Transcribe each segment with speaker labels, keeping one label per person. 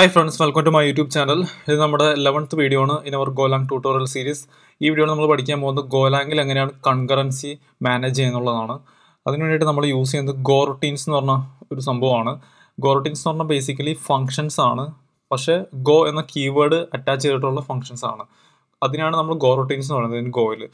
Speaker 1: Hi friends welcome to my YouTube channel ഇത് നമ്മുടെ eleventh video ആണ്. In our Golang tutorial series ഈ video നമ്മൾ പഠിക്കാൻ പോകുന്നത് ഗോലാങ്ങിൽ എങ്ങനെയാണ് കൺകറൻസി മാനേജ് ചെയ്യുന്നുള്ളതാണ്. അതിന് വേണ്ടിയിട്ട് നമ്മൾ യൂസ് ചെയ്യുന്നത് ഗോറുട്ടീൻസ് എന്ന് പറഞ്ഞ ഒരു സംഭവമാണ്. ഗോറുട്ടീൻസ് എന്ന് പറഞ്ഞാൽ ബേസിക്കലി ഫങ്ഷൻസ് ആണ്. പക്ഷേ ഗോ എന്ന കീവേഡ് അറ്റാച്ച് ചെയ്തിട്ടുള്ള ഫങ്ഷൻസ് ആണ്. അതിനാണ് നമ്മൾ ഗോറുട്ടീൻസ് എന്ന് പറയുന്നത് ഗോയിൽ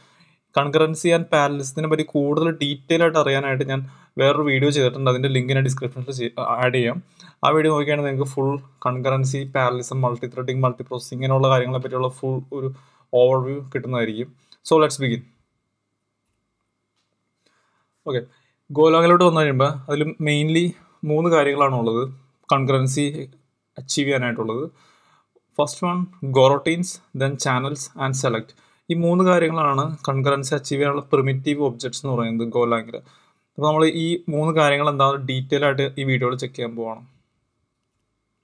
Speaker 1: കൺകറൻസി ആൻഡ് പാരലിസത്തിനെ പറ്റി കൂടുതൽ ഡീറ്റെയിൽ ആയിട്ട് അറിയാനായിട്ട് ഞാൻ വേറൊരു വീഡിയോ ചെയ്തിട്ടുണ്ട്. അതിന്റെ ലിങ്ക് ഞാൻ ഡിസ്ക്രിപ്ഷനിൽ ആഡ് ചെയ്യാം. ആ വീഡിയോ നോക്കിയാണെങ്കിൽ നിങ്ങൾക്ക് full concurrency parallelism multi threading multi process ഇങ്ങനെയുള്ള കാര്യങ്ങളെ പറ്റിയുള്ള ഫുൾ ഒരു ഓവർവ്യൂ കിട്ടുന്നതായിരിക്കും. സോ ലെറ്റ്സ് ബിഗിൻ ഓക്കെ ഗോലാങ്ങിലോട്ട് വന്നു കഴിയുമ്പോൾ അതിൽ മെയിൻലി മൂന്ന് കാര്യങ്ങളാണ് ഉള്ളത് concurrency achieve ചെയ്യാനായിട്ടുള്ളത്. First one goroutines then channels and select ഈ മൂന്ന് കാര്യങ്ങളാണ് കൺകറൻസി അച്ചീവ് ചെയ്യാനുള്ള പ്രിമിറ്റീവ് ഒബ്ജക്ട്സ് എന്ന് പറയുന്നത് ഗോലാങ്കിൽ അപ്പോൾ നമ്മൾ ഈ മൂന്ന് കാര്യങ്ങൾ എന്താണെന്ന് ഡീറ്റെയിൽ ആയിട്ട് ഈ വീഡിയോയിൽ ചെക്ക് ചെയ്യാൻ പോവാണ്.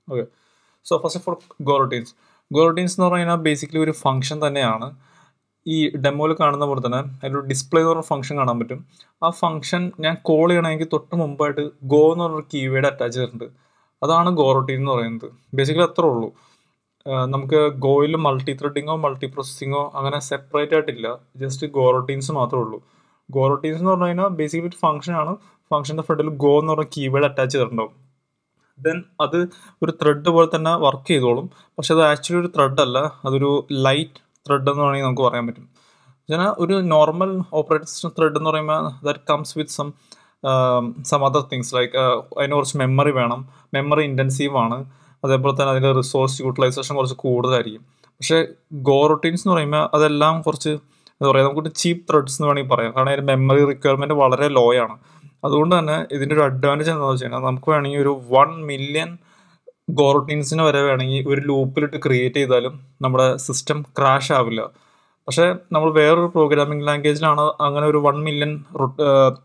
Speaker 1: Okay so first of all goroutines goroutines എന്ന് പറഞ്ഞാൽ ബേസിക്കലി ഒരു ഫംഗ്ഷൻ തന്നെയാണ്. ഈ ഡെമോയിൽ കാണുന്ന പോലെ തന്നെ അതിലൊരു ഡിസ്പ്ലേ എന്ന് പറഞ്ഞ ഫംഗ്ഷൻ കാണാൻ പറ്റും. ആ ഫംഗ്ഷൻ ഞാൻ കോൾ ചെയ്യണമെങ്കിൽ തൊട്ട് മുമ്പായിട്ട് ഗോ എന്ന് പറഞ്ഞൊരു കീവേഡ് അറ്റാച്ച് ചെയ്തിട്ടുണ്ട്. അതാണ് ഗോറോട്ടീൻ എന്ന് പറയുന്നത്. ബേസിക്കലി അത്രേ ഉള്ളൂ. നമുക്ക് ഗോയിൽ മൾട്ടി ത്രെഡിങ്ങോ മൾട്ടി പ്രോസസ്സിങ്ങോ അങ്ങനെ സെപ്പറേറ്റ് ആയിട്ടില്ല. ജസ്റ്റ് ഗോറോട്ടീൻസ് മാത്രമേ ഉള്ളൂ. ഗോറോട്ടീൻസ് എന്ന് പറഞ്ഞു കഴിഞ്ഞാൽ ബേസിക്കലി ഒരു ഫംഗ്ഷൻ ആണ്. ഫംഗ്ഷന്റെ ഫ്രണ്ടിൽ ഗോ എന്ന് പറഞ്ഞ കീവേഡ് അറ്റാച്ച് ചെയ്തിട്ടുണ്ടാവും. ദെൻ അത് ഒരു ത്രെഡ് പോലെ തന്നെ വർക്ക് ചെയ്തോളും. പക്ഷെ അത് ആക്ച്വലി ഒരു ത്രെഡ് അല്ല. അതൊരു ലൈറ്റ് ത്രെഡ് എന്ന് വേണമെങ്കിൽ നമുക്ക് പറയാൻ പറ്റും. ഞാൻ ഒരു നോർമൽ ഓപ്പറേറ്റിംഗ് സിസ്റ്റം ത്രെഡ് എന്ന് പറയുമ്പോൾ that comes with some some other things like അതിന് കുറച്ച് മെമ്മറി വേണം. മെമ്മറി ഇന്റൻസീവ് ആണ്. അതേപോലെ തന്നെ അതിന്റെ റിസോഴ്സ് യൂട്ടിലൈസേഷൻ കുറച്ച് കൂടുതലായിരിക്കും. പക്ഷേ ഗോ റൊട്ടീൻസ് എന്ന് പറയുമ്പോൾ അതെല്ലാം കുറച്ച് എന്താ പറയുക നമുക്ക് ചീപ്പ് ത്രെഡ്സ് എന്ന് വേണമെങ്കിൽ പറയാം. കാരണം അതിന്റെ മെമ്മറി റിക്വയർമെന്റ് വളരെ ലോ ആണ്. അതുകൊണ്ട് തന്നെ ഇതിന്റെ ഒരു അഡ്വാന്റേജ് എന്താണെന്ന് വെച്ച് കഴിഞ്ഞാൽ നമുക്ക് വേണമെങ്കിൽ ഒരു വൺ മില്യൺ ഗോ റൊട്ടീൻസിന് വരെ വേണമെങ്കിൽ ഒരു ലൂപ്പിലിട്ട് ക്രിയേറ്റ് ചെയ്താലും നമ്മുടെ സിസ്റ്റം ക്രാഷ് ആവില്ല. പക്ഷേ നമ്മൾ വേറൊരു പ്രോഗ്രാമിംഗ് ലാംഗ്വേജിലാണ് അങ്ങനെ ഒരു വൺ മില്യൺ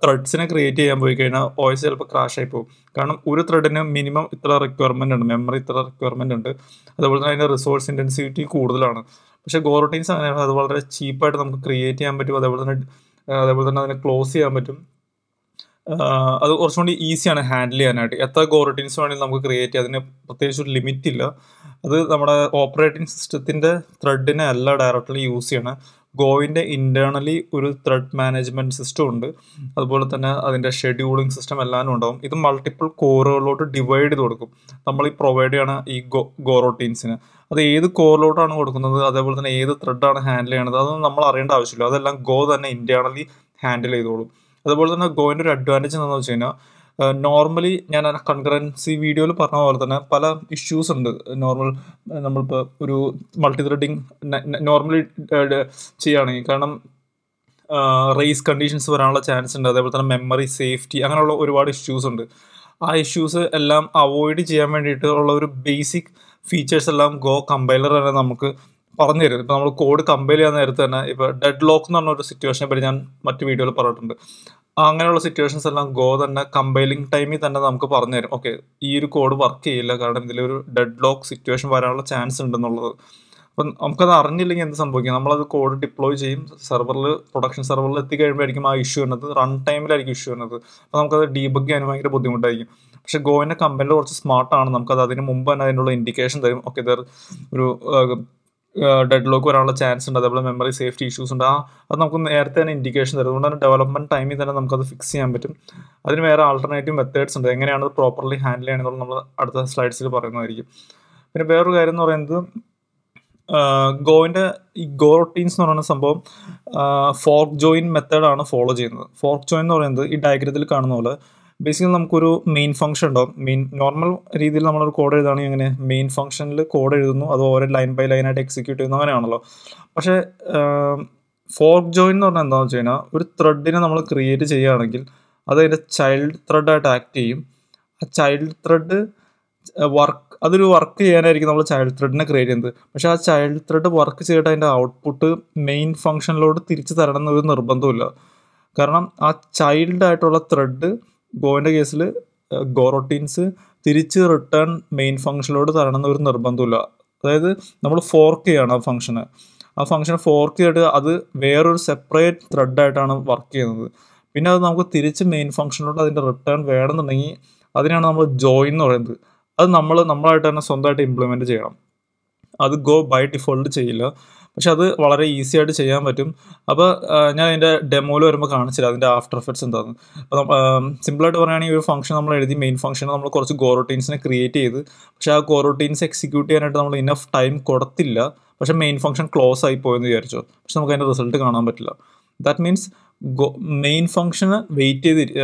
Speaker 1: ത്രെഡ്സിനെ ക്രിയേറ്റ് ചെയ്യാൻ പോയി കഴിഞ്ഞാൽ ഓയിസ് ചിലപ്പോൾ ക്രാഷ് ആയി പോകും. കാരണം ഒരു ത്രെഡിന് മിനിമം ഇത്ര റിക്വയർമെന്റ് ഉണ്ട് മെമ്മറി ഇത്ര റിക്വയർമെന്റ് ഉണ്ട്. അതുപോലെ തന്നെ അതിന്റെ റിസോഴ്സ് ഇന്റൻസിറ്റി കൂടുതലാണ്. പക്ഷേ ഗോറോട്ടീൻസ് അങ്ങനെയാണ്. അത് വളരെ ചീപ്പായിട്ട് നമുക്ക് ക്രിയേറ്റ് ചെയ്യാൻ പറ്റും. അതേപോലെ തന്നെ അതേപോലെ തന്നെ അതിനെ ക്ലോസ് ചെയ്യാൻ പറ്റും. അത് കുറച്ചും കൂടി ഈസിയാണ് ഹാൻഡിൽ ചെയ്യാനായിട്ട്. എത്ര ഗോറട്ടീൻസ് വേണമെങ്കിലും നമുക്ക് ക്രിയേറ്റ് ചെയ്യാം. അതിന് പ്രത്യേകിച്ച് ഒരു ലിമിറ്റ് ഇല്ല. അത് നമ്മുടെ ഓപ്പറേറ്റിംഗ് സിസ്റ്റത്തിന്റെ ത്രെഡിനെ അല്ല ഡയറക്റ്റ്ലി യൂസ് ചെയ്യണം. ഗോവിന്റെ ഇന്റേർണലി ഒരു ത്രെഡ് മാനേജ്മെന്റ് സിസ്റ്റം ഉണ്ട്. അതുപോലെ തന്നെ അതിന്റെ ഷെഡ്യൂളിംഗ് സിസ്റ്റം എല്ലാം ഉണ്ടാവും. ഇത് മൾട്ടിപ്പിൾ കോറുകളിലോട്ട് ഡിവൈഡ് ചെയ്ത് കൊടുക്കും. നമ്മൾ ഈ പ്രൊവൈഡ് ചെയ്യണ ഈ ഗോ ഗോറോട്ടീൻസിന് അത് ഏത് കോറിലോട്ടാണ് കൊടുക്കുന്നത്? അതേപോലെ തന്നെ ഏത് ത്രെഡാണ് ഹാൻഡിൽ ചെയ്യണത്? അതൊന്നും നമ്മൾ അറിയേണ്ട ആവശ്യമില്ല. അതെല്ലാം ഗോ തന്നെ ഇന്റേർണലി ഹാൻഡിൽ ചെയ്തോളും. അതുപോലെ തന്നെ ഗോയിന്റെ ഒരു അഡ്വാന്റേജ് എന്താണെന്ന് വെച്ച് കഴിഞ്ഞാൽ നോർമലി ഞാൻ കൺകറൻസി വീഡിയോയിൽ പറഞ്ഞ പോലെ തന്നെ പല ഇഷ്യൂസ് ഉണ്ട്. നോർമൽ നമ്മളിപ്പോൾ ഒരു മൾട്ടി ത്രെഡിങ് നോർമലി ചെയ്യുകയാണെങ്കിൽ കാരണം റേസ് കണ്ടീഷൻസ് വരാനുള്ള ചാൻസ് ഉണ്ട്. അതേപോലെ തന്നെ മെമ്മറി സേഫ്റ്റി അങ്ങനെയുള്ള ഒരുപാട് ഇഷ്യൂസ് ഉണ്ട്. ആ ഇഷ്യൂസ് എല്ലാം അവോയ്ഡ് ചെയ്യാൻ വേണ്ടിയിട്ട് ഉള്ള ഒരു ബേസിക് ഫീച്ചേഴ്സ് എല്ലാം ഗോ കമ്പൈലർ തന്നെ നമുക്ക് പറഞ്ഞു തരും ഇപ്പോൾ നമ്മൾ കോഡ് കമ്പയർ ചെയ്യാൻ നേരത്തെ തന്നെ ഇപ്പോൾ ഡെഡ് ലോക്ക് എന്ന് പറഞ്ഞ ഒരു സിറ്റുവേഷനെ പറ്റി ഞാൻ മറ്റു വീഡിയോയിൽ പറഞ്ഞിട്ടുണ്ട്. അങ്ങനെയുള്ള സിറ്റുവേഷൻസ് എല്ലാം ഗോ തന്നെ കമ്പൈലിംഗ് ടൈമിൽ തന്നെ നമുക്ക് പറഞ്ഞു തരും ഓക്കെ ഈ ഒരു കോഡ് വർക്ക് ചെയ്യില്ല. കാരണം ഇതിലൊരു ഡെഡ് ലോക്ക് സിറ്റുവേഷൻ വരാനുള്ള ചാൻസ് ഉണ്ടെന്നുള്ളത്. അപ്പം നമുക്കത് അറിഞ്ഞില്ലെങ്കിൽ എന്ത് സംഭവിക്കും? നമ്മളത് കോഡ് ഡിപ്ലോയ് ചെയ്യും. സെർവറിൽ പ്രൊഡക്ഷൻ സെർവറിൽ എത്തിക്കഴിയുമ്പോഴായിരിക്കും ആ ഇഷ്യൂ വരുന്നത്. റൺ ടൈമിലായിരിക്കും ഇഷ്യൂ വരുന്നത്. അപ്പോൾ നമുക്കത് ഡീബഗ് ചെയ്യാൻ ഭയങ്കര ബുദ്ധിമുട്ടായിരിക്കും. പക്ഷേ ഗോവിന്റെ കമ്പനിയിൽ കുറച്ച് സ്മാർട്ടാണ് നമുക്കത് അതിന് മുമ്പ് തന്നെ അതിനുള്ള ഇൻഡിക്കേഷൻ തരും. ഓക്കെ ഇതൊരു ഒരു ഡെഡ് ലോക്ക് വരാനുള്ള ചാൻസ് ഉണ്ട്. അതേപോലെ മെമ്മറി സേഫ്റ്റി ഇഷ്യൂസ് ഉണ്ട്. ആ അത് നമുക്ക് നേരത്തെ തന്നെ ഇൻഡിക്കേഷൻ തരും അതുകൊണ്ട് തന്നെ ഡെവലപ്മെന്റ് ടൈമിൽ തന്നെ നമുക്കത് ഫിക്സ് ചെയ്യാൻ പറ്റും. അതിന് വേറെ ആൾട്ടർനേറ്റീവ് മെത്തേഡ്സ് ഉണ്ട്. എങ്ങനെയാണ് അത് പ്രോപ്പർലി ഹാൻഡിൽ ചെയ്യണമെന്നുള്ള നമ്മൾ അടുത്ത സ്ലൈഡ്സിൽ പറയുന്നതായിരിക്കും. പിന്നെ വേറൊരു കാര്യം എന്ന് പറയുന്നത് ഗോവിന്റെ ഈ ഗോ റൊട്ടീൻസ് എന്ന് പറയുന്ന സംഭവം ഫോർക്ക് ജോയിൻ മെത്തേഡാണ് ഫോളോ ചെയ്യുന്നത്. ഫോർക്ക് ജോയിൻ എന്ന് പറയുന്നത് ഈ ഡയഗ്രത്തിൽ കാണുന്ന പോലെ ബേസിക്കലി നമുക്കൊരു മെയിൻ ഫംഗ്ഷൻ ഉണ്ടാവും. മെയിൻ നോർമൽ രീതിയിൽ നമ്മളൊരു കോഡ് എഴുതുകയാണെങ്കിൽ അങ്ങനെ മെയിൻ ഫംഗ്ഷനിൽ കോഡ് എഴുതുന്നു. അത് ഓരോ ലൈൻ ബൈ ലൈനായിട്ട് എക്സിക്യൂട്ട് ചെയ്യുന്നു. അങ്ങനെയാണല്ലോ. പക്ഷേ ഫോർക്ക് ജോയിൻ എന്ന് പറഞ്ഞാൽ എന്താണെന്ന് വെച്ച് കഴിഞ്ഞാൽ ഒരു ത്രെഡിനെ നമ്മൾ ക്രിയേറ്റ് ചെയ്യുകയാണെങ്കിൽ അത് അതിന്റെ ചൈൽഡ് ത്രെഡായിട്ട് ആക്ട് ചെയ്യും. ആ ചൈൽഡ് ത്രെഡ് വർക്ക് അതൊരു വർക്ക് ചെയ്യാനായിരിക്കും നമ്മൾ ചൈൽഡ് ത്രെഡിനെ ക്രിയേറ്റ് ചെയ്യുന്നത്. പക്ഷേ ആ ചൈൽഡ് ത്രെഡ് വർക്ക് ചെയ്തിട്ട് അതിന്റെ ഔട്ട്പുട്ട് മെയിൻ ഫംഗ്ഷനിലോട്ട് തിരിച്ചു തരണം എന്നൊരു നിർബന്ധമില്ല കാരണം ആ ചൈൽഡ് ആയിട്ടുള്ള ത്രെഡ് ഗോവിന്റെ കേസിൽ ഗോറോട്ടീൻസ് തിരിച്ച് റിട്ടേൺ മെയിൻ ഫംഗ്ഷനിലോട്ട് തരണം എന്നൊരു നിർബന്ധമില്ല അതായത് നമ്മൾ ഫോർക്ക് ചെയ്യണം ആ ഫംഗ്ഷന്. ആ ഫംഗ്ഷൻ ഫോർക്ക് ചെയ്തിട്ട് അത് വേറൊരു സെപ്പറേറ്റ് ത്രെഡായിട്ടാണ് വർക്ക് ചെയ്യുന്നത്. പിന്നെ അത് നമുക്ക് തിരിച്ച് മെയിൻ ഫംഗ്ഷനിലോട്ട് അതിന്റെ റിട്ടേൺ വേണമെന്നുണ്ടെങ്കിൽ അതിനാണ് നമ്മൾ ജോയിൻ എന്ന് പറയുന്നത്. അത് നമ്മൾ നമ്മളായിട്ട് തന്നെ സ്വന്തമായിട്ട് ഇംപ്ലിമെന്റ് ചെയ്യണം. അത് ഗോ ബൈ ഡിഫോൾട്ട് ചെയ്യില്ല. പക്ഷെ അത് വളരെ ഈസി ആയിട്ട് ചെയ്യാൻ പറ്റും. അപ്പോൾ ഞാൻ അതിന്റെ ഡെമോയിൽ വരുമ്പോൾ കാണിച്ചില്ല അതിന്റെ ആഫ്റ്റർ എഫക്ട്സ് എന്താണ് അപ്പം സിമ്പിളായിട്ട് പറയുകയാണെങ്കിൽ ഒരു ഫംഗ്ഷൻ നമ്മൾ എഴുതി മെയിൻ ഫംഗ്ഷൻ നമ്മൾ കുറച്ച് ഗോറോട്ടീൻസിനെ ക്രിയേറ്റ് ചെയ്ത് പക്ഷേ ആ ഗോറോട്ടീൻസ് എക്സിക്യൂട്ട് ചെയ്യാനായിട്ട് നമ്മൾ ഇനഫ് ടൈം കൊടുത്തില്ല. പക്ഷേ മെയിൻ ഫംഗ്ഷൻ ക്ലോസ് ആയി പോയെന്ന് വിചാരിച്ചു. പക്ഷെ നമുക്ക് അതിന്റെ റിസൾട്ട് കാണാൻ പറ്റില്ല. ദാറ്റ് മീൻസ് മെയിൻ ഫംഗ്ഷന് വെയിറ്റ് ചെയ്ത്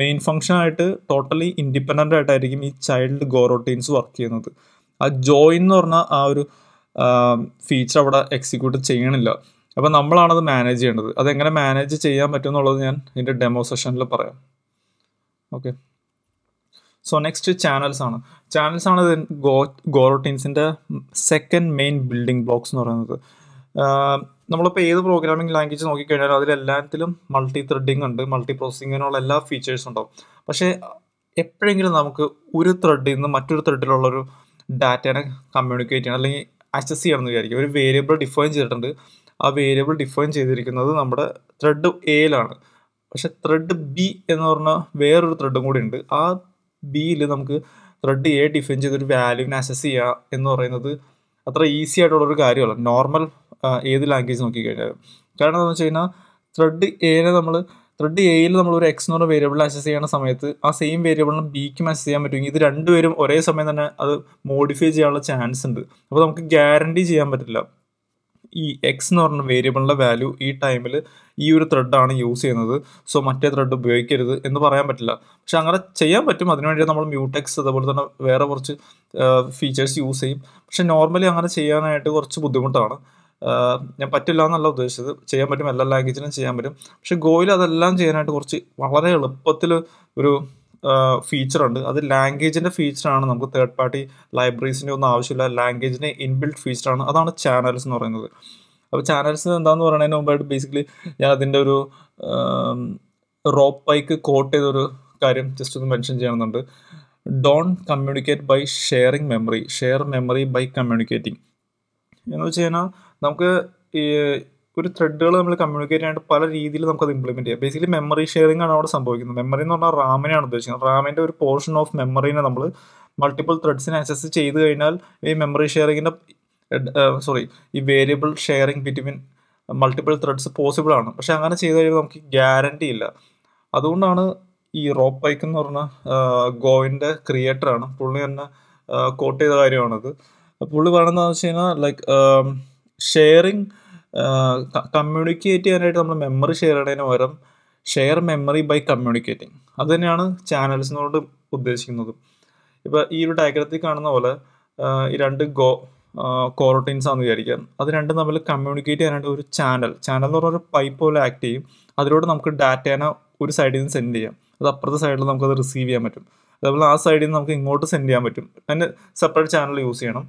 Speaker 1: മെയിൻ ഫംഗ്ഷനായിട്ട് ടോട്ടലി ഇൻഡിപെൻഡന്റ് ആയിട്ടായിരിക്കും ഈ ചൈൽഡ് ഗോറോട്ടീൻസ് വർക്ക് ചെയ്യുന്നത്. ആ ജോയിൻ എന്ന് പറഞ്ഞാൽ ആ ഒരു ഫീച്ചർ അവിടെ എക്സിക്യൂട്ട് ചെയ്യണില്ല. അപ്പോൾ നമ്മളാണത് മാനേജ് ചെയ്യേണ്ടത്. അതെങ്ങനെ മാനേജ് ചെയ്യാൻ പറ്റും എന്നുള്ളത് ഞാൻ ഇതിന്റെ ഡെമോ സെഷനിൽ പറയാം. ഓക്കെ സോ നെക്സ്റ്റ് ചാനൽസ് ആണ്. ചാനൽസ് ആണ് ഗോ ഗോറോട്ടീൻസിന്റെ സെക്കൻഡ് മെയിൻ ബിൽഡിംഗ് ബ്ലോക്സ് എന്ന് പറയുന്നത്. നമ്മളിപ്പോൾ ഏത് പ്രോഗ്രാമിംഗ് ലാംഗ്വേജ് നോക്കിക്കഴിഞ്ഞാൽ അതിലെല്ലാത്തിലും മൾട്ടി ത്രെഡിങ് ഉണ്ട്. മൾട്ടി പ്രോസസ്സിങ്ങിനുള്ള എല്ലാ ഫീച്ചേഴ്സും ഉണ്ടാവും. പക്ഷേ എപ്പോഴെങ്കിലും നമുക്ക് ഒരു ത്രെഡിൽ നിന്ന് മറ്റൊരു ത്രെഡിലുള്ളൊരു ഡാറ്റേനെ കമ്മ്യൂണിക്കേറ്റ് ചെയ്യണം. അല്ലെങ്കിൽ ആക്സസ് ചെയ്യണമെന്ന് വിചാരിക്കും. ഒരു വേരിയബിൾ ഡിഫൈൻ ചെയ്തിട്ടുണ്ട്. ആ വേരിയബിൾ ഡിഫൈൻ ചെയ്തിരിക്കുന്നത് നമ്മുടെ ത്രെഡ് എയിലാണ് പക്ഷെ ത്രെഡ് ബി എന്ന് പറഞ്ഞാൽ വേറൊരു ത്രെഡും കൂടി ഉണ്ട്. ആ ബിയിൽ നമുക്ക് ത്രെഡ് എ ഡിഫൈൻ ചെയ്തൊരു വാല്യൂവിനെ അസസ് ചെയ്യുക എന്ന് പറയുന്നത് അത്ര ഈസി ആയിട്ടുള്ളൊരു കാര്യമല്ല. നോർമൽ ഏത് ലാംഗ്വേജ് നോക്കിക്കഴിഞ്ഞാൽ കാരണം എന്താണെന്ന് വെച്ച് കഴിഞ്ഞാൽ ത്രെഡ് എനെ നമ്മൾ ത്രെഡ് എയിൽ നമ്മൾ ഒരു എക്സ് എന്ന് പറഞ്ഞ വേരിയബിൾ ആക്സസ് ചെയ്യുന്ന സമയത്ത് ആ സെയിം വേരിയബിളിന് ബിക്കും അസസ് ചെയ്യാൻ പറ്റുമെങ്കിൽ ഇത് രണ്ടുപേരും ഒരേ സമയം തന്നെ അത് മോഡിഫൈ ചെയ്യാനുള്ള ചാൻസ് ഉണ്ട്. അപ്പോൾ നമുക്ക് ഗ്യാരണ്ടി ചെയ്യാൻ പറ്റില്ല. ഈ എക്സ് എന്ന് പറഞ്ഞ വേരിയബിളിന്റെ വാല്യൂ ഈ ടൈമിൽ ഈ ഒരു ത്രെഡാണ് യൂസ് ചെയ്യുന്നത്. സോ മറ്റേ ത്രെഡ് ഉപയോഗിക്കരുത് എന്ന് പറയാൻ പറ്റില്ല. പക്ഷെ അങ്ങനെ ചെയ്യാൻ പറ്റും. അതിനുവേണ്ടി നമ്മൾ മ്യൂടെക്സ് അതുപോലെ തന്നെ വേറെ കുറച്ച് ഫീച്ചേഴ്സ് യൂസ് ചെയ്യും. പക്ഷെ നോർമലി അങ്ങനെ ചെയ്യാനായിട്ട് കുറച്ച് ബുദ്ധിമുട്ടാണ്. ഞാൻ പറ്റില്ല എന്നല്ല ഉദ്ദേശിച്ചത്. ചെയ്യാൻ പറ്റും എല്ലാ ലാംഗ്വേജിലും ചെയ്യാൻ പറ്റും. പക്ഷെ ഗോയിൽ അതെല്ലാം ചെയ്യാനായിട്ട് കുറച്ച് വളരെ എളുപ്പത്തിൽ ഒരു ഫീച്ചറുണ്ട് അത് ലാംഗ്വേജിന്റെ ഫീച്ചറാണ് നമുക്ക് തേർഡ് പാർട്ടി ലൈബ്രറീസിന്റെ ഒന്നും ആവശ്യമില്ല. ലാംഗ്വേജിന്റെ ഇൻബിൽഡ് ഫീച്ചറാണ് അതാണ് ചാനൽസ് എന്ന് പറയുന്നത്. അപ്പോൾ ചാനൽസ് എന്താണെന്ന് പറയുന്നതിന് മുമ്പായിട്ട് ബേസിക്കലി ഞാൻ അതിന്റെ ഒരു റോപ്പ് പൈക്ക് കോട്ട് ചെയ്തൊരു കാര്യം ജസ്റ്റ് ഒന്ന് മെൻഷൻ ചെയ്യണമെന്നുണ്ട്. Don't communicate by sharing memory share memory by communicating എന്ന് വെച്ച് കഴിഞ്ഞാൽ നമുക്ക് ഈ ഒരു ത്രെഡുകൾ നമ്മൾ കമ്മ്യൂണിക്കേറ്റ് ചെയ്യാനായിട്ട് പല രീതിയിൽ നമുക്കത് ഇംപ്ലിമെന്റ് ചെയ്യാം. ബേസിക്കലി മെമ്മറി ഷെയറിംഗ് ആണ് അവിടെ സംഭവിക്കുന്നത്. മെമ്മറി എന്ന് പറഞ്ഞാൽ റാമിനെയാണ് ഉദ്ദേശിക്കുന്നത്. റാമിന്റെ ഒരു പോർഷൻ ഓഫ് മെമ്മറിനെ നമ്മൾ മൾട്ടിപ്പിൾ ത്രെഡ്സിന് ആക്സസ് ചെയ്ത് കഴിഞ്ഞാൽ ഈ മെമ്മറി ഷെയറിങ്ങിന്റെ സോറി ഈ variable sharing between multiple threads possible ആണ്. പക്ഷെ അങ്ങനെ ചെയ്ത് കഴിയുമ്പോൾ നമുക്ക് ഗ്യാരണ്ടി ഇല്ല. അതുകൊണ്ടാണ് ഈ റോപ്പ് പൈക്ക് എന്ന് പറഞ്ഞ ഗോയിന്റെ ക്രിയേറ്ററാണ് പുള്ളി തന്നെ കോട്ട് ചെയ്ത കാര്യമാണത്. പുള്ളി പറയുന്നതെന്ന് വെച്ച് കഴിഞ്ഞാൽ ലൈക്ക് ഷെയറിങ് കമ്മ്യൂണിക്കേറ്റ് ചെയ്യാനായിട്ട് നമ്മൾ മെമ്മറി ഷെയർ ചെയ്യുന്നതിന് പകരം ഷെയർ മെമ്മറി ബൈ കമ്മ്യൂണിക്കേറ്റിംഗ് അത് തന്നെയാണ് ചാനൽസിനോട് ഉദ്ദേശിക്കുന്നത്. ഇപ്പോൾ ഈ ഒരു ഡയഗ്രത്തിൽ കാണുന്ന പോലെ ഈ രണ്ട് ഗോ കോറോട്ടീൻസ് ആണെന്ന് വിചാരിക്കാം അത് രണ്ടും തമ്മിൽ കമ്മ്യൂണിക്കേറ്റ് ചെയ്യാനായിട്ട് ഒരു ചാനൽ ചാനൽ എന്ന് പറഞ്ഞ ഒരു പൈപ്പ് പോലെ ആക്ട് ചെയ്യും. അതിലൂടെ നമുക്ക് ഡാറ്റേനെ ഒരു സൈഡിൽ നിന്ന് സെൻഡ് ചെയ്യാം. അത് അപ്പുറത്തെ സൈഡിൽ നമുക്കത് റിസീവ് ചെയ്യാൻ പറ്റും. അതേപോലെ ആ സൈഡിൽ നിന്ന് നമുക്ക് ഇങ്ങോട്ട് സെൻഡ് ചെയ്യാൻ പറ്റും. അതിന് സെപ്പറേറ്റ് ചാനൽ യൂസ് ചെയ്യണം.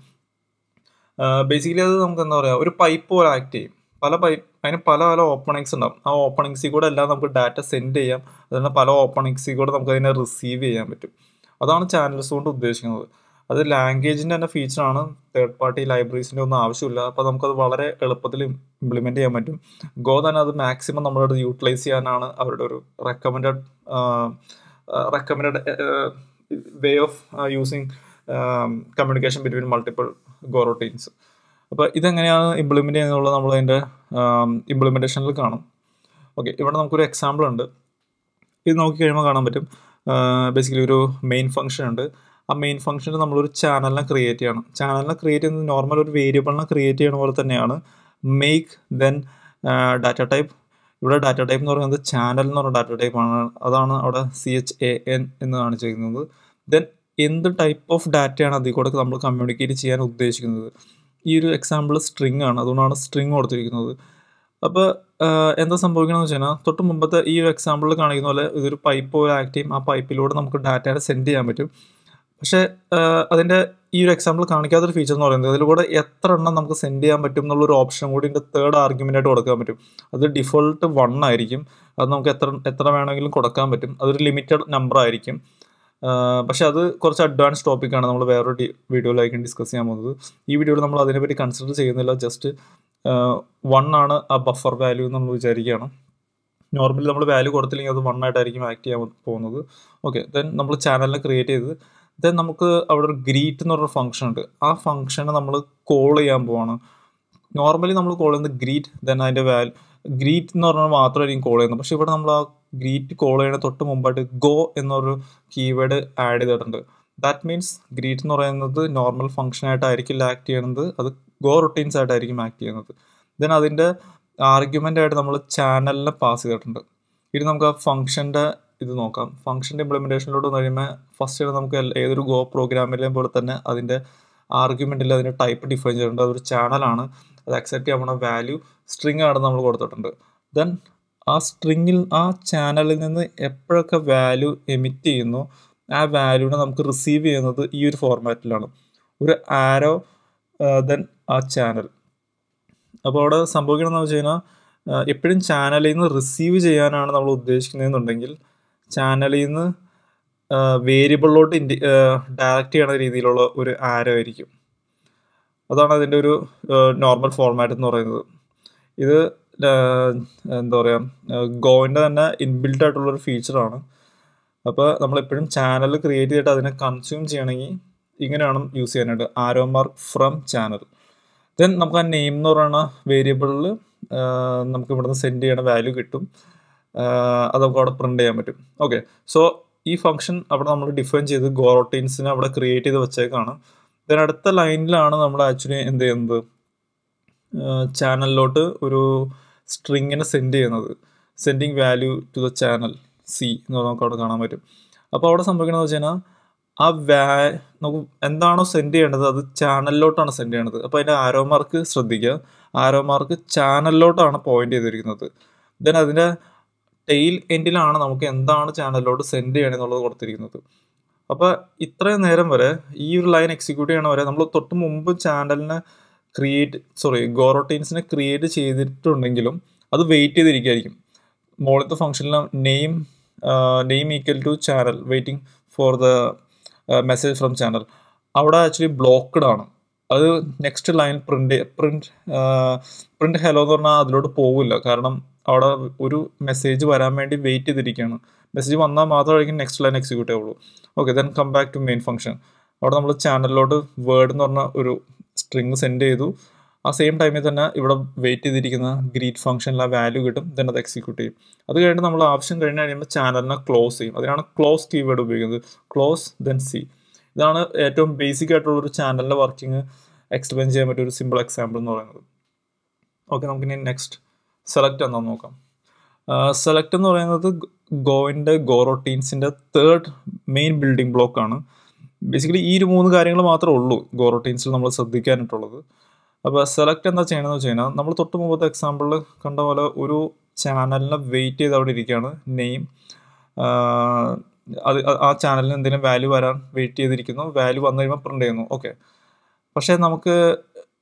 Speaker 1: ബേസിക്കലി അത് നമുക്ക് എന്താ പറയുക ഒരു പൈപ്പ് പോലെ ആക്ട് ചെയ്യും. പല പൈപ്പ് അതിന് പല പല ഓപ്പണിങ്സ് ഉണ്ടാവും. ആ ഓപ്പണിങ്സിൽ കൂടെ എല്ലാം നമുക്ക് ഡാറ്റ സെൻഡ് ചെയ്യാം. അതുപോലെ പല ഓപ്പണിങ്സിൽ കൂടെ നമുക്ക് അതിനെ റിസീവ് ചെയ്യാൻ പറ്റും. അതാണ് ചാനൽസ് കൊണ്ട് ഉദ്ദേശിക്കുന്നത്. അത് ലാംഗ്വേജിന്റെ തന്നെ ഫീച്ചറാണ് തേർഡ് പാർട്ടി ലൈബ്രറീസിന്റെ ഒന്നും ആവശ്യമില്ല. അപ്പോൾ നമുക്കത് വളരെ എളുപ്പത്തിൽ ഇംപ്ലിമെന്റ് ചെയ്യാൻ പറ്റും. ഗോ തന്നെ അത് മാക്സിമം നമ്മളോട് യൂട്ടിലൈസ് ചെയ്യാനാണ് അവരുടെ ഒരു recommended recommended way of using communication between multiple goroutines അപ്പോൾ ഇതെങ്ങനെയാണ് ഇംപ്ലിമെന്റ് ചെയ്യുന്നുള്ളത് നമ്മൾ അതിന്റെ ഇംപ്ലിമെന്റേഷനിൽ കാണും. ഓക്കെ ഇവിടെ നമുക്കൊരു എക്സാമ്പിൾ ഉണ്ട്. ഇത് നോക്കി കഴിയുമ്പോൾ കാണാൻ പറ്റും. ബേസിക്കലി ഒരു മെയിൻ ഫംഗ്ഷൻ ഉണ്ട്. ആ മെയിൻ ഫംഗ്ഷനിൽ നമ്മളൊരു ചാനലിനെ ക്രിയേറ്റ് ചെയ്യണം. ചാനലിനെ ക്രിയേറ്റ് ചെയ്യുന്നത് നോർമൽ ഒരു വേരിയബിളിനെ ക്രിയേറ്റ് ചെയ്യണ പോലെ തന്നെയാണ്. മെയ്ക്ക് ദെൻ ഡാറ്റ ടൈപ്പ് ഇവിടെ ഡാറ്റ ടൈപ്പ് എന്ന് പറയുന്നത് ചാനൽ എന്ന് പറയുന്ന ഡാറ്റ ടൈപ്പാണ് അതാണ് അവിടെ സി എച്ച് എ എൻ എന്ന് കാണിച്ചിരിക്കുന്നത്. ദെൻ എന്ത് ടൈപ്പ് ഓഫ് ഡാറ്റയാണ് അതിൽ കൂടെ നമ്മൾ കമ്മ്യൂണിക്കേറ്റ് ചെയ്യാൻ ഉദ്ദേശിക്കുന്നത്? ഈ ഒരു എക്സാമ്പിൾ സ്ട്രിങ് ആണ്. അതുകൊണ്ടാണ് സ്ട്രിങ് കൊടുത്തിരിക്കുന്നത്. അപ്പോൾ എന്താ സംഭവിക്കണമെന്ന് വെച്ച് കഴിഞ്ഞാൽ തൊട്ട് മുമ്പത്തെ ഈ ഒരു എക്സാമ്പിളിൽ കാണിക്കുന്ന പോലെ ഇതൊരു പൈപ്പ് പോലെ ആക്ട് ചെയ്യും. ആ പൈപ്പിലൂടെ നമുക്ക് ഡാറ്റ സെൻഡ് ചെയ്യാൻ പറ്റും. പക്ഷേ അതിന്റെ ഈ ഒരു എക്സാമ്പിൾ കാണിക്കാത്തൊരു ഫീച്ചർ എന്ന് പറയുന്നത് അതിലൂടെ എത്ര എണ്ണം നമുക്ക് സെൻഡ് ചെയ്യാൻ പറ്റും എന്നുള്ളൊരു ഓപ്ഷൻ കൂടി ഇതിന്റെ തേർഡ് ആർഗ്യുമെന്റ് ആയിട്ട് കൊടുക്കാൻ പറ്റും. അത് ഡിഫോൾട്ട് വൺ ആയിരിക്കും. അത് നമുക്ക് എത്ര എത്ര വേണമെങ്കിലും കൊടുക്കാൻ പറ്റും. അതൊരു ലിമിറ്റഡ് നമ്പർ ആയിരിക്കും. പക്ഷെ അത് കുറച്ച് അഡ്വാൻസ് ടോപ്പിക്കാണ് നമ്മൾ വേറൊരു വീഡിയോയിലായിരിക്കും ഡിസ്കസ് ചെയ്യാൻ പോകുന്നത്. ഈ വീഡിയോയിൽ നമ്മൾ അതിനെപ്പറ്റി കൺസിഡർ ചെയ്യുന്നില്ല. ജസ്റ്റ് വൺ ആണ് ആ ബഫർ വാല്യൂ എന്ന് നമ്മൾ വിചാരിക്കുകയാണ്. നോർമലി നമ്മൾ വാല്യൂ കൊടുത്തില്ലെങ്കിൽ അത് വൺ ആയിട്ടായിരിക്കും ആക്ട് ചെയ്യാൻ പോകുന്നത്. ഓക്കെ ദെൻ നമ്മൾ ചാനലിനെ ക്രിയേറ്റ് ചെയ്ത് ദെൻ നമുക്ക് അവിടെ ഒരു ഗ്രീറ്റ് എന്ന് പറഞ്ഞൊരു ഫംഗ്ഷൻ ഉണ്ട്. ആ ഫംഗ്ഷനെ നമ്മൾ കോൾ ചെയ്യാൻ പോവാണ്. നോർമലി നമ്മൾ കോൾ ചെയ്യുന്നത് ഗ്രീറ്റ് ദെൻ അതിന്റെ വാൽ ഗ്രീറ്റ് എന്ന് പറഞ്ഞാൽ മാത്രമായിരിക്കും കോൾ ചെയ്യുന്നത്. പക്ഷേ ഇവിടെ നമ്മൾ ആ ഗ്രീറ്റ് കോൾ ചെയ്യുന്ന തൊട്ട് മുമ്പായിട്ട് ഗോ എന്നൊരു കീവേഡ് ആഡ് ചെയ്തിട്ടുണ്ട്. ദാറ്റ് മീൻസ് ഗ്രീറ്റ് എന്ന് പറയുന്നത് നോർമൽ ഫംഗ്ഷൻ ആയിട്ടായിരിക്കില്ല ആക്ട് ചെയ്യുന്നത്. അത് ഗോ റൊട്ടീൻസ് ആയിട്ടായിരിക്കും ആക്ട് ചെയ്യുന്നത്. ദെൻ അതിന്റെ ആർഗ്യുമെന്റ് ആയിട്ട് നമ്മൾ ചാനലിനെ പാസ് ചെയ്തിട്ടുണ്ട്. ഇനി നമുക്ക് ആ ഫംഗ്ഷന്റെ ഇത് നോക്കാം. ഫംഗ്ഷന്റെ ഇംപ്ലിമെന്റേഷനിലോട്ട് വന്നു കഴിയുമ്പോൾ ഫസ്റ്റ് നമുക്ക് ഏതൊരു ഗോ പ്രോഗ്രാമിലെയും പോലെ തന്നെ അതിന്റെ ആർഗ്യുമെന്റിൽ അതിന്റെ ടൈപ്പ് ഡിഫൈൻ ചെയ്തിട്ടുണ്ട്. അതൊരു ചാനലാണ് അത് അക്സെപ്റ്റ് ചെയ്യാൻ വാല്യൂ സ്ട്രിങ് ആണ് നമ്മൾ കൊടുത്തിട്ടുണ്ട്. ദെൻ ആ സ്ട്രിങ്ങിൽ ആ ചാനലിൽ നിന്ന് എപ്പോഴൊക്കെ വാല്യൂ എമിറ്റ് ചെയ്യുന്നു ആ വാല്യൂനെ നമുക്ക് റിസീവ് ചെയ്യുന്നത് ഈ ഒരു ഫോർമാറ്റിലാണ് ഒരു ആരോ ദെൻ ആ ചാനൽ അപ്പോൾ അവിടെ സംഭവിക്കണമെന്ന് വെച്ച് കഴിഞ്ഞാൽ എപ്പോഴും ചാനലിൽ നിന്ന് റിസീവ് ചെയ്യാനാണ് നമ്മൾ ഉദ്ദേശിക്കുന്നതെന്നുണ്ടെങ്കിൽ ചാനലിൽ നിന്ന് വേരിയബിളിലോട്ട് ഇൻഡി ഡയറക്റ്റ് ചെയ്യണ രീതിയിലുള്ള ഒരു ആരോ ആയിരിക്കും. അതാണ് അതിന്റെ ഒരു നോർമൽ ഫോർമാറ്റ് എന്ന് പറയുന്നത്. ഇത് എന്താ പറയുക ഗോവിന്റെ തന്നെ ഇൻബിൽഡ് ആയിട്ടുള്ളൊരു ഫീച്ചറാണ് അപ്പോൾ നമ്മളെപ്പോഴും ചാനൽ ക്രിയേറ്റ് ചെയ്തിട്ട് അതിനെ കൺസ്യൂം ചെയ്യണമെങ്കിൽ ഇങ്ങനെയാണ് യൂസ് ചെയ്യാനായിട്ട് arrow mark from channel then നമുക്ക് ആ നെയിം എന്ന് പറയുന്ന വേരിയബിളിൽ നമുക്ക് ഇവിടുന്ന് സെൻഡ് ചെയ്യണ വാല്യൂ കിട്ടും. അത് നമുക്ക് അവിടെ പ്രിന്റ് ചെയ്യാൻ പറ്റും. ഓക്കെ സോ ഈ ഫംഗ്ഷൻ അവിടെ നമ്മൾ ഡിഫൈൻ ചെയ്ത് ഗോറോട്ടീൻസിനെ അവിടെ ക്രിയേറ്റ് ചെയ്ത് വെച്ചേക്കാണ്. ദെൻ അടുത്ത ലൈനിലാണ് നമ്മൾ ആക്ച്വലി എന്ത് ചെയ്യുന്നത്? ചാനലിലോട്ട് ഒരു സ്ട്രിങ്ങിനെ സെൻഡ് ചെയ്യുന്നത്. Sending value to the channel C എന്ന് നമുക്ക് അവിടെ കാണാൻ പറ്റും. അപ്പോൾ അവിടെ സംഭവിക്കുന്നത് വെച്ച് കഴിഞ്ഞാൽ ആ വാ നമുക്ക് എന്താണോ സെൻഡ് ചെയ്യേണ്ടത് അത് ചാനലിലോട്ടാണ് സെൻഡ് ചെയ്യേണ്ടത്. അപ്പോൾ അതിന്റെ ആരോ മാർക്ക് ശ്രദ്ധിക്കുക ആരോ മാർക്ക് ചാനലിലോട്ടാണ് പോയിന്റ് ചെയ്തിരിക്കുന്നത്. ദെൻ അതിന്റെ ടെയിൽ എൻഡിലാണ് നമുക്ക് എന്താണ് ചാനലിലോട്ട് സെൻഡ് ചെയ്യണമെന്നുള്ളത് കൊടുത്തിരിക്കുന്നത്. അപ്പോൾ ഇത്രയും നേരം വരെ ഈ ഒരു ലൈൻ എക്സിക്യൂട്ട് ചെയ്യണ വരെ നമ്മൾ തൊട്ട് മുമ്പ് ചാനലിനെ ക്രിയേറ്റ് സോറി ഗോറോട്ടീൻസിനെ ക്രിയേറ്റ് ചെയ്തിട്ടുണ്ടെങ്കിലും അത് വെയിറ്റ് ചെയ്തിരിക്കുകയായിരിക്കും മുകളിലത്തെ ഫംഗ്ഷനിൽ name name equal to channel waiting for the message from channel അവിടെ ആക്ച്വലി ബ്ലോക്ക്ഡ് ആണ്. അത് next line print print print hello എന്ന് പറഞ്ഞാൽ അതിലോട്ട് പോകില്ല കാരണം അവിടെ ഒരു മെസ്സേജ് വരാൻ വേണ്ടി വെയിറ്റ് ചെയ്തിരിക്കുകയാണ് മെസ്സേജ് വന്നാൽ മാത്രമായിരിക്കും നെക്സ്റ്റ് ലൈൻ എക്സിക്യൂട്ട് ആവുള്ളൂ. Okay then come back to main function അവിടെ നമ്മൾ ചാനലിലോട്ട് വേർഡ് എന്ന് പറഞ്ഞ ഒരു സ്ട്രിങ് സെൻഡ് ചെയ്തു. ആ സെയിം ടൈമിൽ തന്നെ ഇവിടെ വെയിറ്റ് ചെയ്തിരിക്കുന്ന ഗ്രീറ്റ് ഫംഗ്ഷനിൽ ആ വാല്യൂ കിട്ടും. ദെൻ അത് എക്സിക്യൂട്ട് ചെയ്യും. അത് കഴിഞ്ഞിട്ട് നമ്മൾ ആവശ്യം കഴിഞ്ഞ് കഴിയുമ്പോൾ ചാനലിനെ ക്ലോസ് ചെയ്യും. അതിനാണ് ക്ലോസ് കീവേഡ് ഉപയോഗിക്കുന്നത്. ക്ലോസ് ദെൻ സി ഇതാണ് ഏറ്റവും ബേസിക് ആയിട്ടുള്ള ഒരു ചാനലിന്റെ വർക്കിംഗ് എക്സ്പ്ലെയിൻ ചെയ്യാൻ പറ്റിയ ഒരു സിമ്പിൾ എക്സാമ്പിൾ എന്ന് പറയുന്നത്. ഓക്കെ നമുക്കിനി നെക്സ്റ്റ് സെലക്ട് എന്താണെന്ന് നോക്കാം. സെലക്ട് എന്ന് പറയുന്നത് ഗോവിന്റെ ഗോറോട്ടീൻസിന്റെ തേർഡ് മെയിൻ ബിൽഡിംഗ് ബ്ലോക്കാണ് ബേസിക്കലി ഈ ഒരു മൂന്ന് കാര്യങ്ങൾ മാത്രമേ ഉള്ളൂ ഗോറോട്ടീൻസിൽ നമ്മൾ ശ്രദ്ധിക്കാനായിട്ടുള്ളത്. അപ്പോൾ സെലക്ട് എന്താ ചെയ്യണമെന്ന് വെച്ച് കഴിഞ്ഞാൽ നമ്മൾ തൊട്ട് മുമ്പത്തെ എക്സാമ്പിളിൽ കണ്ട പോലെ ഒരു ചാനലിനെ വെയിറ്റ് ചെയ്ത് അവിടെ ഇരിക്കുകയാണ്. നെയിം അത് ആ ചാനലിന് എന്തെങ്കിലും വാല്യൂ വരാൻ വെയിറ്റ് ചെയ്തിരിക്കുന്നു വാല്യൂ വന്നു കഴിയുമ്പോൾ പ്രിന്റ് ചെയ്യുന്നു. ഓക്കെ പക്ഷേ നമുക്ക്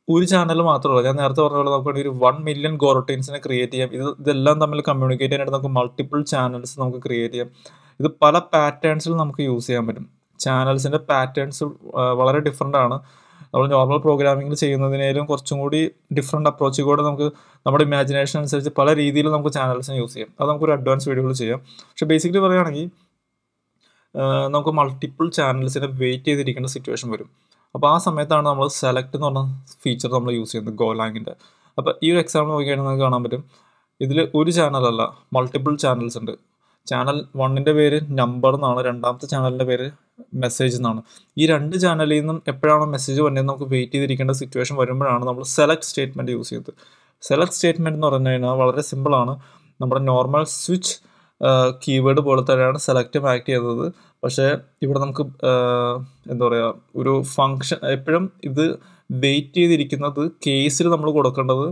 Speaker 1: ഒരു ചാനൽ മാത്രമല്ല ഞാൻ നേരത്തെ പറഞ്ഞ പോലെ നമുക്ക് ഒരു വൺ മില്യൺ ഗോറോട്ടീൻസിനെ ക്രിയേറ്റ് ചെയ്യാം. ഇത് ഇതെല്ലാം തമ്മിൽ കമ്മ്യൂണിക്കേറ്റ് ചെയ്യാനായിട്ട് നമുക്ക് മൾട്ടിപ്പിൾ ചാനൽസ് നമുക്ക് ക്രിയേറ്റ് ചെയ്യാം. ഇത് പല പാറ്റേൺസിൽ നമുക്ക് യൂസ് ചെയ്യാൻ പറ്റും. ചാനൽസിന്റെ പാറ്റേൺസ് വളരെ ഡിഫറെന്റ് ആണ്. നമ്മൾ നോർമൽ പ്രോഗ്രാമിംഗിൽ ചെയ്യുന്നതിനേലും കുറച്ചും കൂടി ഡിഫറെന്റ് അപ്രോച്ച് കൂടെ നമുക്ക് നമ്മുടെ ഇമാജിനേഷൻ അനുസരിച്ച് പല രീതിയിൽ നമുക്ക് ചാനൽസിനെ യൂസ് ചെയ്യാം. അത് നമുക്കൊരു അഡ്വാൻസ് വീഡിയോകൾ ചെയ്യാം. പക്ഷേ ബേസിക്കലി പറയുകയാണെങ്കിൽ നമുക്ക് മൾട്ടിപ്പിൾ ചാനൽസിനെ വെയിറ്റ് ചെയ്തിരിക്കേണ്ട സിറ്റുവേഷൻ വരും. അപ്പോൾ ആ സമയത്താണ് നമ്മൾ സെലക്ട് എന്ന് പറഞ്ഞ ഫീച്ചർ നമ്മൾ യൂസ് ചെയ്യുന്നത് ഗോലാങ്ങിന്റെ അപ്പോൾ ഈ ഒരു എക്സാമ്പിൾ നോക്കിയാണെങ്കിൽ നമുക്ക് കാണാൻ പറ്റും. ഇതിൽ ഒരു ചാനലല്ല മൾട്ടിപ്പിൾ ചാനൽസ് ഉണ്ട്. ചാനൽ വണ്ണിന്റെ പേര് നമ്പർ എന്നാണ് രണ്ടാമത്തെ ചാനലിന്റെ പേര് മെസ്സേജ് എന്നാണ്. ഈ രണ്ട് ചാനലിൽ നിന്നും എപ്പോഴാണ് മെസ്സേജ് വന്നത് നമുക്ക് വെയിറ്റ് ചെയ്തിരിക്കേണ്ട സിറ്റുവേഷൻ വരുമ്പോഴാണ് നമ്മൾ സെലക്ട് സ്റ്റേറ്റ്മെന്റ് യൂസ് ചെയ്യുന്നത്. സെലക്ട് സ്റ്റേറ്റ്മെന്റ് എന്ന് പറഞ്ഞു കഴിഞ്ഞാൽ വളരെ സിമ്പിളാണ് നമ്മുടെ നോർമൽ സ്വിച്ച് കീവേഡ് പോലെ തന്നെയാണ് സെലക്റ്റും ആക്ട് ചെയ്യുന്നത്. പക്ഷേ ഇവിടെ നമുക്ക് എന്താ പറയുക ഒരു ഫങ്ഷൻ എപ്പോഴും ഇത് വെയിറ്റ് ചെയ്തിരിക്കുന്നത് കേസിൽ നമ്മൾ കൊടുക്കേണ്ടത്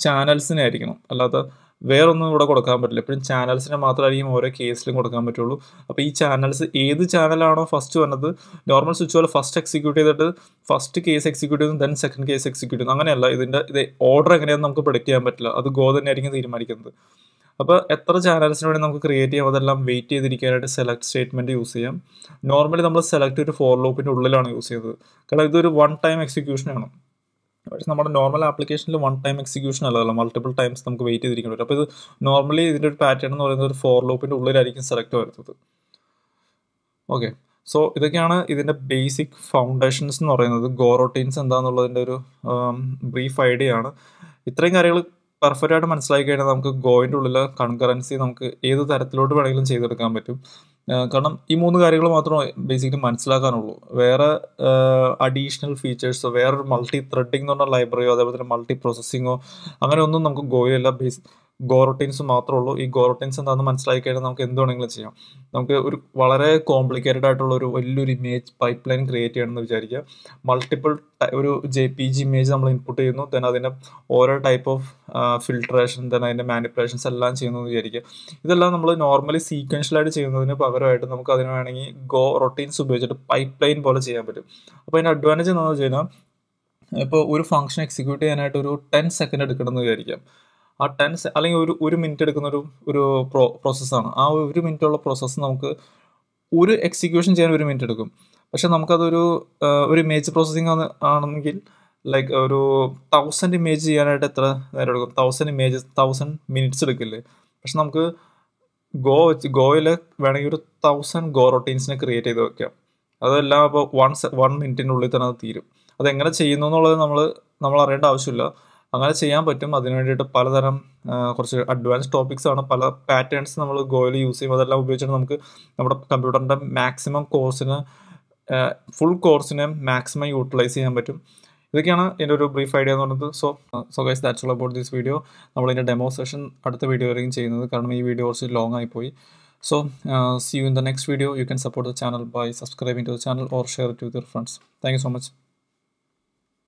Speaker 1: ചാനൽസിനെ ആയിരിക്കണം. അല്ലാതെ വേറൊന്നും ഇവിടെ കൊടുക്കാൻ പറ്റില്ല. എപ്പോഴും ചാനൽസിനെ മാത്രമായിരിക്കും ഓരോ കേസിലും കൊടുക്കാൻ പറ്റുള്ളൂ. അപ്പോൾ ഈ ചാനൽസ് ഏത് ചാനലാണോ ഫസ്റ്റ് വന്നത് നോർമൽ സ്വിച്ച് പോലെ ഫസ്റ്റ് എക്സിക്യൂട്ട് ചെയ്തിട്ട് ഫസ്റ്റ് കേസ് എക്സിക്യൂട്ട് ചെയ്യുന്നു ദെൻ സെക്കൻഡ് കേസ് എക്സിക്യൂട്ട് ചെയ്യുന്നു. അങ്ങനെയല്ല ഇതിന്റെ ഇത് ഓർഡർ എങ്ങനെയാണെന്ന് നമുക്ക് പ്രൊഡിക്റ്റ് ചെയ്യാൻ പറ്റില്ല. അത് ഗോ തന്നെ ആയിരിക്കും തീരുമാനിക്കുന്നത്. അപ്പോൾ എത്ര ചാനൽസിന് വേണ്ടി നമുക്ക് ക്രിയേറ്റ് ചെയ്യാം. അതെല്ലാം വെയിറ്റ് ചെയ്തിരിക്കാനായിട്ട് സെലക്ട് സ്റ്റേറ്റ്മെന്റ് യൂസ് ചെയ്യാം. നോർമലി നമ്മൾ സെലക്ട് ഒരു ഫോർ ലൂപ്പിന്റെ ഉള്ളിലാണ് യൂസ് ചെയ്തത്. കാരണം ഇതൊരു വൺ ടൈം എക്സിക്യൂഷനാണ് പക്ഷേ നമ്മുടെ നോർമൽ ആപ്ലിക്കേഷനിൽ വൺ ടൈം എക്സിക്യൂഷൻ അല്ലല്ലോ. മൾട്ടിപ്പിൾ ടൈംസ് നമുക്ക് വെയിറ്റ് ചെയ്തിരിക്കേണ്ടി വരും. അപ്പോൾ ഇത് നോർമലി ഇതിന്റെ ഒരു പാറ്റേൺ എന്ന് പറയുന്നത് ഒരു ഫോർ ലൂപ്പിന്റെ ഉള്ളിലായിരിക്കും സെലക്ട് വരുന്നത്. ഓക്കെ സോ ഇതൊക്കെയാണ് ഇതിന്റെ ബേസിക് ഫൗണ്ടേഷൻസ് എന്ന് പറയുന്നത്. ഗോറോട്ടീൻസ് എന്താണെന്നുള്ളതിന്റെ ഒരു ബ്രീഫ് ഐഡിയ ആണ്. ഇത്രയും കാര്യങ്ങൾ പെർഫെക്റ്റ് ആയിട്ട് മനസ്സിലാക്കി കഴിഞ്ഞാൽ നമുക്ക് ഗോയിന്റെ ഉള്ളിൽ കൺകറൻസി നമുക്ക് ഏത് തരത്തിലോട്ട് വേണമെങ്കിലും ചെയ്തെടുക്കാൻ പറ്റും. കാരണം ഈ മൂന്ന് കാര്യങ്ങൾ മാത്രമേ ബേസിക്കലി മനസ്സിലാക്കാനുള്ളൂ. വേറെ അഡീഷണൽ ഫീച്ചേഴ്സോ വേറൊരു മൾട്ടി ത്രെഡിംഗ് എന്ന് പറഞ്ഞ ലൈബ്രറിയോ അതേപോലെ തന്നെ മൾട്ടി പ്രോസസ്സിങ്ങോ അങ്ങനെ ഒന്നും നമുക്ക് ഗോയിലല്ല ബേസ് ഗോറോട്ടീൻസ് മാത്രമേ ഉള്ളൂ. ഈ ഗോറോട്ടീൻസ് എന്താണെന്ന് മനസ്സിലാക്കി കഴിഞ്ഞാൽ നമുക്ക് എന്ത് വേണമെങ്കിലും ചെയ്യാം. നമുക്ക് ഒരു വളരെ കോംപ്ലിക്കേറ്റഡ് ആയിട്ടുള്ള ഒരു വലിയൊരു ഇമേജ് പൈപ്പ് ലൈൻ ക്രിയേറ്റ് ചെയ്യണമെന്ന് വിചാരിക്കുക. മൾട്ടിപ്പിൾ ഒരു ജെ പി ജി ഇമേജ് നമ്മൾ ഇൻപുട്ട് ചെയ്യുന്നു. ദെൻ അതിന്റെ ഓരോ ടൈപ്പ് ഓഫ് ഫിൽട്രേഷൻ ദെൻ അതിന്റെ മാനിപ്പുലേഷൻസ് എല്ലാം ചെയ്യുന്നു എന്ന് വിചാരിക്കുക. ഇതെല്ലാം നമ്മൾ നോർമലി സീക്വൻഷ്യലായിട്ട് ചെയ്യുന്നതിന് പകരമായിട്ട് നമുക്ക് അതിന് വേണമെങ്കിൽ ഗോ റൊട്ടീൻസ് ഉപയോഗിച്ചിട്ട് പൈപ്പ് ലൈൻ പോലെ ചെയ്യാൻ പറ്റും. അപ്പോൾ അതിന്റെ അഡ്വാന്റേജ് എന്താണെന്ന് വെച്ച് കഴിഞ്ഞാൽ ഇപ്പോൾ ഒരു ഫംഗ്ഷൻ എക്സിക്യൂട്ട് ചെയ്യാനായിട്ട് ഒരു ടെൻ സെക്കൻഡ് എടുക്കണമെന്ന് വിചാരിക്കാം. ആ ടെൻ അല്ലെങ്കിൽ ഒരു ഒരു മിനിറ്റ് എടുക്കുന്ന ഒരു ഒരു പ്രോ പ്രോസസ്സാണ് ആ ഒരു മിനിറ്റ് ഉള്ള പ്രോസസ്സ് നമുക്ക് ഒരു എക്സിക്യൂഷൻ ചെയ്യാൻ ഒരു മിനിറ്റ് എടുക്കും. പക്ഷെ നമുക്കതൊരു ഒരു ഇമേജ് പ്രോസസ്സിംഗ് ആണെങ്കിൽ ലൈക്ക് ഒരു തൗസൻഡ് ഇമേജ് ചെയ്യാനായിട്ട് എത്ര നേരം എടുക്കും? തൗസൻഡ് ഇമേജ് തൗസൻഡ് മിനിറ്റ്സ് എടുക്കില്ലേ? പക്ഷെ നമുക്ക് ഗോ ഗോയിൽ വേണമെങ്കിൽ ഒരു തൗസൻഡ് ഗോ റൊട്ടീൻസിനെ ക്രിയേറ്റ് ചെയ്ത് വെക്കാം. അതെല്ലാം അപ്പോൾ വൺ വൺ മിനിറ്റിന്റെ ഉള്ളിൽ തന്നെ അത് തീരും. അതെങ്ങനെ ചെയ്യുന്നു എന്നുള്ളത് നമ്മൾ നമ്മൾ അറിയേണ്ട ആവശ്യമില്ല. അങ്ങനെ ചെയ്യാൻ പറ്റും. അതിന് വേണ്ടിയിട്ട് പലതരം കുറച്ച് അഡ്വാൻസ് ടോപ്പിക്സ് ആണ്. പല പാറ്റേൺസ് നമ്മൾ ഗോയിൽ യൂസ് ചെയ്യും അതെല്ലാം ഉപയോഗിച്ചിട്ട് നമുക്ക് നമ്മുടെ കമ്പ്യൂട്ടറിന്റെ മാക്സിമം കോഴ്സിന് ഫുൾ കോഴ്സിനെ മാക്സിമം യൂട്ടിലൈസ് ചെയ്യാൻ പറ്റും. ഇതൊക്കെയാണ് എന്റെ ഒരു ബ്രീഫ് ഐഡിയ എന്ന് പറയുന്നത്. So so guys that's all about this video നമ്മൾ ഇതിന്റെ ഡെമോ സെഷൻ അടുത്ത വീഡിയോ വരെയും ചെയ്യുന്നത്. കാരണം ഈ വീഡിയോ കുറച്ച് ലോങ് ആയിപ്പോയി so see you in the next video you can support the channel by subscribing to the channel or share to your friends thank you so much